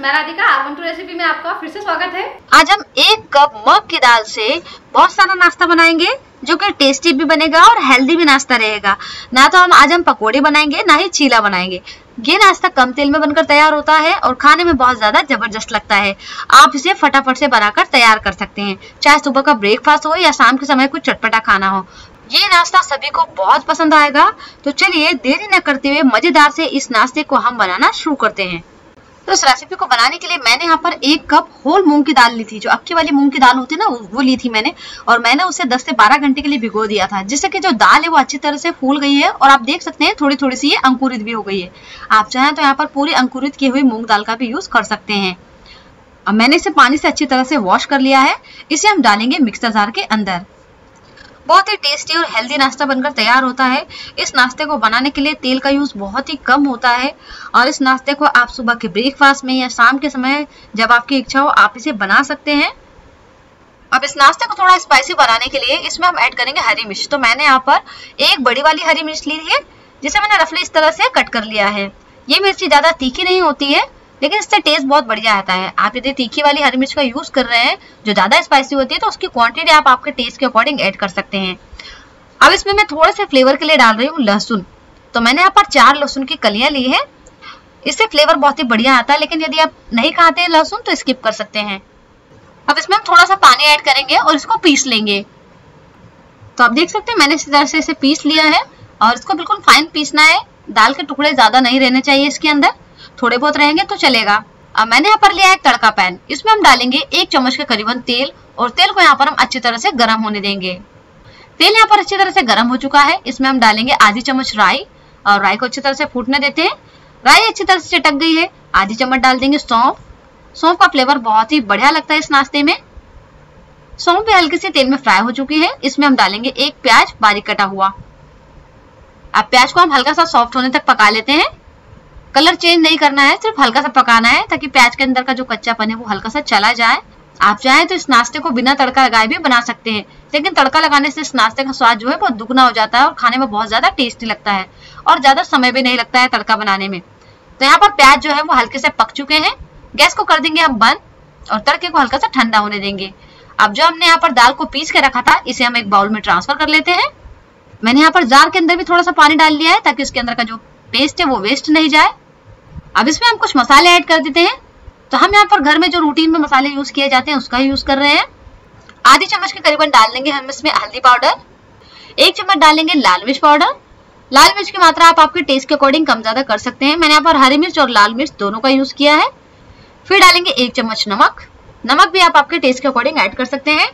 मैं Radhika are to recipe में आपका फिर से स्वागत है। आज हम एक कप मग की दाल से बहुत सारा नाश्ता बनाएँगे, जो कि टेस्टी भी बनेगा और हेल्दी भी नाश्ता रहेगा। ना तो हम आज हम पकोड़े बनाएँगे, ना ही चीला बनाएँगे। ये नाश्ता कम तेल में बनकर तैयार होता है और खाने में बहुत ज़्यादा ज़बरदस्त लगता है। आप इसे फटाफट से बनाकर तैयार कर सकते हैं। चाहे सुबह का ब्रेकफास्ट हो या शाम के समय कुछ चटपटा खाना हो। ये नाश्ता सभी को बहुत पसंद आएगा। तो चलिए देरी न करते हुए मज़ेदार से इस नाश्ते को हम बनाना शुरू करते हैं। तो इस रेसिपी को बनाने के लिए मैंने यहाँ पर एक कप होल मूंग की दाल ली थी। जो अक्की वाली मूंग की दाल होती है ना, वो ली थी मैंने और मैंने उसे 10 से 12 घंटे के लिए भिगो दिया था, जिससे कि जो दाल है वो अच्छी तरह से फूल गई है और आप देख सकते हैं थोड़ी थोड़ी सी ये अंकुरित भी हो गई है। आप चाहें तो यहाँ पर पूरी अंकुरित की हुई मूंग दाल का भी यूज़ कर सकते हैं। अब मैंने इसे पानी से अच्छी तरह से वॉश कर लिया है। इसे हम डालेंगे मिक्सर जार के अंदर। बहुत ही टेस्टी और हेल्दी नाश्ता बनकर तैयार होता है। इस नाश्ते को बनाने के लिए तेल का यूज़ बहुत ही कम होता है और इस नाश्ते को आप सुबह के ब्रेकफास्ट में या शाम के समय जब आपकी इच्छा हो, आप इसे बना सकते हैं। अब इस नाश्ते को थोड़ा स्पाइसी बनाने के लिए इसमें हम ऐड करेंगे हरी मिर्च। तो मैंने यहाँ पर एक बड़ी वाली हरी मिर्च ली है, जिसे मैंने रफली इस तरह से कट कर लिया है। ये मिर्ची ज़्यादा तीखी नहीं होती है लेकिन इससे टेस्ट बहुत बढ़िया आता है। आप यदि तीखी वाली हरी मिर्च का यूज़ कर रहे हैं, जो ज़्यादा स्पाइसी होती है तो उसकी क्वांटिटी आप आपके टेस्ट के अकॉर्डिंग ऐड कर सकते हैं। अब इसमें मैं थोड़े से फ्लेवर के लिए डाल रही हूँ लहसुन। तो मैंने यहाँ पर चार लहसुन की कलियाँ ली है। इससे फ्लेवर बहुत ही बढ़िया आता है, लेकिन यदि आप नहीं खाते हैं लहसुन तो स्किप कर सकते हैं। अब इसमें हम थोड़ा सा पानी ऐड करेंगे और इसको पीस लेंगे। तो आप देख सकते हैं, मैंने इस तरह से इसे पीस लिया है और इसको बिल्कुल फाइन पीसना है। दाल के टुकड़े ज़्यादा नहीं रहने चाहिए इसके अंदर। थोड़े बहुत रहेंगे तो चलेगा। अब मैंने यहाँ पर लिया है तड़का पैन। इसमें हम डालेंगे एक चम्मच के करीबन तेल और तेल को यहाँ पर हम अच्छी तरह से गर्म होने देंगे। तेल यहाँ पर अच्छी तरह से गर्म हो चुका है। इसमें हम डालेंगे आधी चम्मच राई और राई को अच्छी तरह से फूटने देते हैं। राई अच्छी तरह से चटक गई है। आधी चम्मच डाल देंगे सौंफ। सौंफ का फ्लेवर बहुत ही बढ़िया लगता है इस नाश्ते में। सौंफ भी हल्की से तेल में फ्राई हो चुकी है। इसमें हम डालेंगे एक प्याज बारीक कटा हुआ। अब प्याज को हम हल्का सा सॉफ्ट होने तक पका लेते हैं। कलर चेंज नहीं करना है, सिर्फ़ हल्का सा पकाना है ताकि प्याज के अंदर का जो कच्चापन है वो हल्का सा चला जाए। आप चाहें तो इस नाश्ते को बिना तड़का लगाए भी बना सकते हैं, लेकिन तड़का लगाने से इस नाश्ते का स्वाद जो है बहुत दुगना हो जाता है और खाने में बहुत ज़्यादा टेस्टी लगता है और ज़्यादा समय भी नहीं लगता है तड़का बनाने में। तो यहाँ पर प्याज जो है वो हल्के से पक चुके हैं। गैस को कर देंगे हम बंद और तड़के को हल्का सा ठंडा होने देंगे। अब जो हमने यहाँ पर दाल को पीस के रखा था, इसे हम एक बाउल में ट्रांसफ़र कर लेते हैं। मैंने यहाँ पर जार के अंदर भी थोड़ा सा पानी डाल लिया है ताकि उसके अंदर का जो पेस्ट है वो वेस्ट नहीं जाए। अब इसमें हम कुछ मसाले ऐड कर देते हैं। तो हम यहाँ पर घर में जो रूटीन में मसाले यूज़ किए जाते हैं, उसका यूज़ कर रहे हैं। आधी चम्मच के करीबन डाल देंगे हम इसमें हल्दी पाउडर। एक चम्मच डालेंगे लाल मिर्च पाउडर। लाल मिर्च की मात्रा आप आपके टेस्ट के अकॉर्डिंग कम ज़्यादा कर सकते हैं। मैंने यहाँ पर हरी मिर्च और लाल मिर्च दोनों का यूज़ किया है। फिर डालेंगे एक चम्मच नमक। नमक भी आप आपके टेस्ट के अकॉर्डिंग ऐड कर सकते हैं।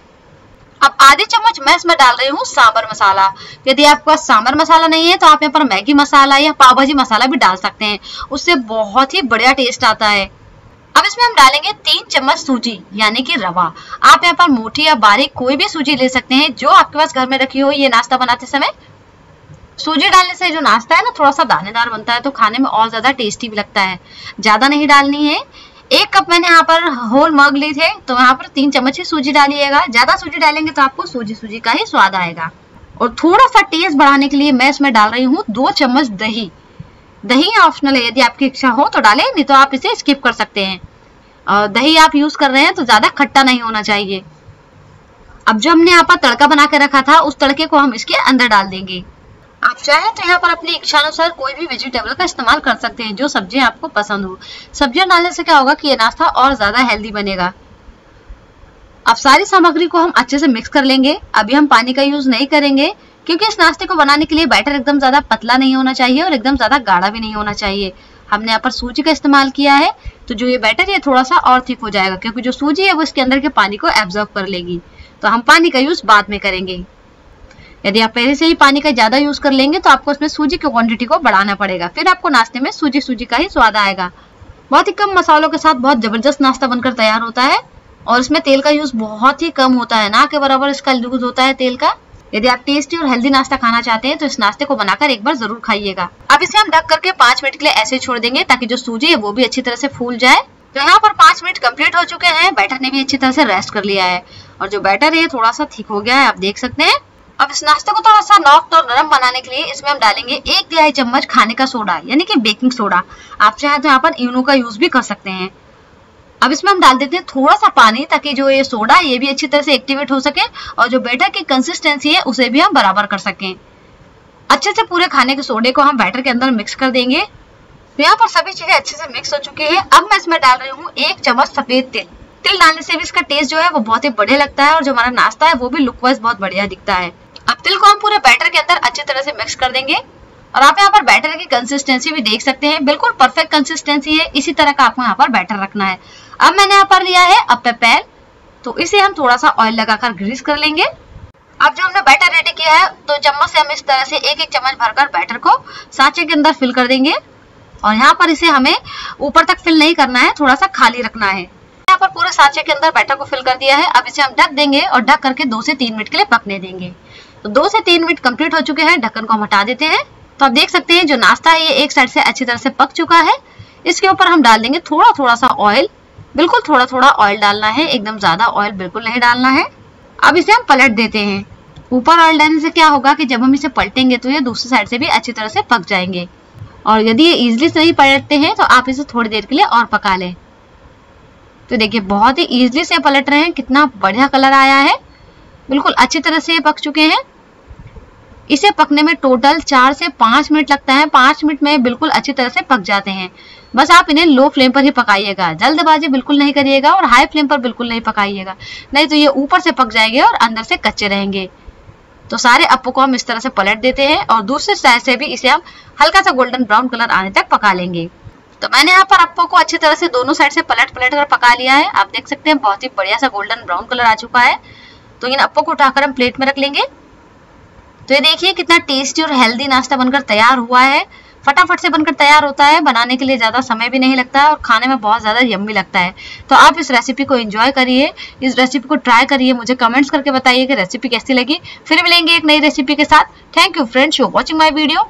अब आधे चम्मच मैं इसमें डाल रही हूँ सांबर मसाला। यदि आपके पास सांबर मसाला नहीं है तो आप यहाँ पर मैगी मसाला या पाव भाजी मसाला भी डाल सकते हैं। उससे बहुत ही बढ़िया टेस्ट आता है। अब इसमें हम डालेंगे तीन चम्मच सूजी, यानी कि रवा। आप यहाँ पर मोटी या बारीक कोई भी सूजी ले सकते हैं, जो आपके पास घर में रखी हो, ये नाश्ता बनाते समय। सूजी डालने से जो नाश्ता है ना, थोड़ा सा दानेदार बनता है तो खाने में और ज़्यादा टेस्टी भी लगता है। ज़्यादा नहीं डालनी है एक कप मैंने यहाँ पर होल मग ली थे तो यहाँ पर तीन चम्मच ही सूजी डालिएगा। ज़्यादा सूजी डालेंगे तो आपको सूजी सूजी का ही स्वाद आएगा। और थोड़ा सा टेस्ट बढ़ाने के लिए मैं इसमें डाल रही हूँ दो चम्मच दही। दही ऑप्शनल है, यदि आपकी इच्छा हो तो डालें, नहीं तो आप इसे स्किप कर सकते हैं। और दही आप यूज़ कर रहे हैं तो ज़्यादा खट्टा नहीं होना चाहिए। अब जो हमने यहाँ पर तड़का बना के रखा था, उस तड़के को हम इसके अंदर डाल देंगे। आप चाहें तो यहाँ पर अपनी इच्छा अनुसार कोई भी वेजिटेबल का इस्तेमाल कर सकते हैं, जो सब्ज़ी आपको पसंद हो। सब्ज़ियाँ डालने से क्या होगा कि ये नाश्ता और ज़्यादा हेल्दी बनेगा। अब सारी सामग्री को हम अच्छे से मिक्स कर लेंगे। अभी हम पानी का यूज़ नहीं करेंगे, क्योंकि इस नाश्ते को बनाने के लिए बैटर एकदम ज़्यादा पतला नहीं होना चाहिए और एकदम ज़्यादा गाढ़ा भी नहीं होना चाहिए। हमने यहाँ पर सूजी का इस्तेमाल किया है तो जो ये बैटर है थोड़ा सा और थिक हो जाएगा, क्योंकि जो सूजी है, वो इसके अंदर के पानी को एब्जॉर्व कर लेगी। तो हम पानी का यूज़ बाद में करेंगे। यदि आप पहले से ही पानी का ज़्यादा यूज़ कर लेंगे तो आपको उसमें सूजी की क्वांटिटी को बढ़ाना पड़ेगा। फिर आपको नाश्ते में सूजी सूजी का ही स्वाद आएगा। बहुत ही कम मसालों के साथ बहुत ज़बरदस्त नाश्ता बनकर तैयार होता है और इसमें तेल का यूज़ बहुत ही कम होता है ना, के बराबर इसका यूज़ होता है तेल का। यदि आप टेस्टी और हेल्दी नाश्ता खाना चाहते हैं तो इस नाश्ते को बनाकर एक बार ज़रूर खाइएगा। अब इसे हम ढक करके पाँच मिनट के लिए ऐसे छोड़ देंगे, ताकि जो सूजी है, वो भी अच्छी तरह से फूल जाए। तो यहाँ पर पाँच मिनट कंप्लीट हो चुके हैं, बैटर ने भी अच्छी तरह से रेस्ट कर लिया है। और जो बैटर है थोड़ा सा थिक हो गया है, आप देख सकते हैं। अब इस नाश्ते को थोड़ा सा नॉफ्ट और नरम बनाने के लिए इसमें हम डालेंगे एक तिहाई चम्मच खाने का सोडा, यानी कि बेकिंग सोडा। आप चाहे तो यहाँ पर इनो का यूज़ भी कर सकते हैं। अब इसमें हम डाल देते हैं थोड़ा सा पानी, ताकि जो ये सोडा ये भी अच्छी तरह से एक्टिवेट हो सके, और जो बैटर की कंसिस्टेंसी है, उसे भी हम बराबर कर सकें। अच्छे से पूरे खाने के सोडे को हम बैटर के अंदर मिक्स कर देंगे। तो यहाँ पर सभी चीज़ें अच्छे से मिक्स हो चुकी है। अब मैं इसमें डाल रही हूँ एक चम्मच सफ़ेद तिल। तिल डालने से भी इसका टेस्ट जो है, वो बहुत ही बढ़िया लगता है, और जो हमारा नाश्ता है, वो भी लुक वाइज बहुत बढ़िया दिखता है अब तिल को हम पूरे बैटर के अंदर अच्छी तरह से मिक्स कर देंगे। और आप यहाँ पर बैटर की कंसिस्टेंसी भी देख सकते हैं। बिल्कुल परफेक्ट कंसिस्टेंसी है। इसी तरह का आपको यहाँ पर बैटर रखना है। अब मैंने यहाँ पर लिया है अप्पे पैन तो इसे हम थोड़ा सा ऑयल लगाकर ग्रीस कर लेंगे। अब जो हमने बैटर रेडी किया है तो चम्मच से हम इस तरह से एक एक चम्मच भरकर बैटर को सांचे के अंदर फिल कर देंगे। और यहाँ पर इसे हमें ऊपर तक फिल नहीं करना है थोड़ा सा खाली रखना है। यहाँ पर पूरे सांचे के अंदर बैटर को फिल कर दिया है। अब इसे हम ढक देंगे और ढक करके दो से तीन मिनट के लिए पकने देंगे। तो दो से तीन मिनट कंप्लीट हो चुके हैं, ढक्कन को हम हटा देते हैं। तो आप देख सकते हैं, जो नाश्ता है, ये एक साइड से अच्छी तरह से पक चुका है। इसके ऊपर हम डाल देंगे थोड़ा थोड़ा सा ऑयल बिल्कुल थोड़ा थोड़ा ऑयल डालना है, एकदम ज़्यादा ऑयल बिल्कुल नहीं डालना है। अब इसे हम पलट देते हैं। ऊपर ऑयल डालने से क्या होगा कि जब हम इसे पलटेंगे तो ये दूसरी साइड से भी अच्छी तरह से पक जाएँगे। और यदि ये इजिली से नहीं पलटते हैं तो आप इसे थोड़ी देर के लिए और पका लें। तो देखिए, बहुत ही इजिली से पलट रहे हैं, कितना बढ़िया कलर आया है। बिल्कुल अच्छी तरह से ये पक चुके हैं। इसे पकने में टोटल चार से पाँच मिनट लगता है। पाँच मिनट में बिल्कुल अच्छी तरह से पक जाते हैं। बस आप इन्हें लो फ्लेम पर ही पकाइएगा। जल्दबाजी बिल्कुल नहीं करिएगा और हाई फ्लेम पर बिल्कुल नहीं पकाइएगा। नहीं तो ये ऊपर से पक जाएँगे और अंदर से कच्चे रहेंगे। तो सारे अप्पो को हम इस तरह से पलट देते हैं और दूसरे साइड से भी इसे हम हल्का सा गोल्डन ब्राउन कलर आने तक पका लेंगे। तो मैंने यहाँ पर अप्पो को अच्छी तरह से दोनों साइड से पलट पलट कर पका लिया है। आप देख सकते हैं बहुत ही बढ़िया सा गोल्डन ब्राउन कलर आ चुका है। तो इन अप्पो को उठाकर हम प्लेट में रख लेंगे। तो ये देखिए कितना टेस्टी और हेल्दी नाश्ता बनकर तैयार हुआ है। फटाफट से बनकर तैयार होता है। बनाने के लिए ज़्यादा समय भी नहीं लगता है और खाने में बहुत ज़्यादा यम भी लगता है। तो आप इस रेसिपी को एंजॉय करिए। इस रेसिपी को ट्राई करिए। मुझे कमेंट्स करके बताइए कि रेसिपी कैसी लगी। फिर मिलेंगे एक नई रेसिपी के साथ। Thank you friends for watching my video